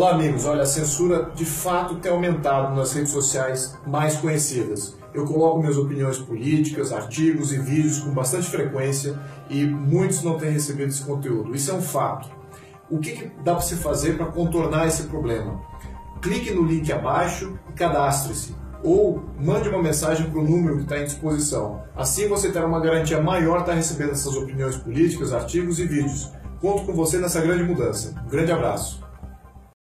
Olá, amigos. Olha, a censura de fato tem aumentado nas redes sociais mais conhecidas. Eu coloco minhas opiniões políticas, artigos e vídeos com bastante frequência e muitos não têm recebido esse conteúdo. Isso é um fato. O que, que dá para se fazer para contornar esse problema? Clique no link abaixo e cadastre-se. Ou mande uma mensagem para o número que está em disposição. Assim você terá uma garantia maior de estar recebendo essas opiniões políticas, artigos e vídeos. Conto com você nessa grande mudança. Um grande abraço.